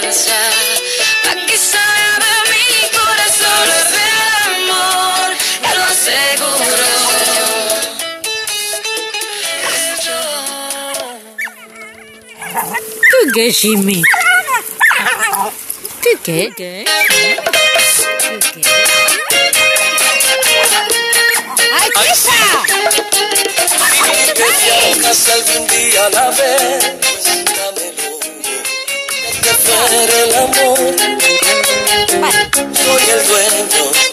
esperanza. Aquí sabe mi corazón amor, lo aseguro. ¿Tú qué, qué? ¿Tú qué? ¿Tú qué? Fuera el amor. Soy el dueño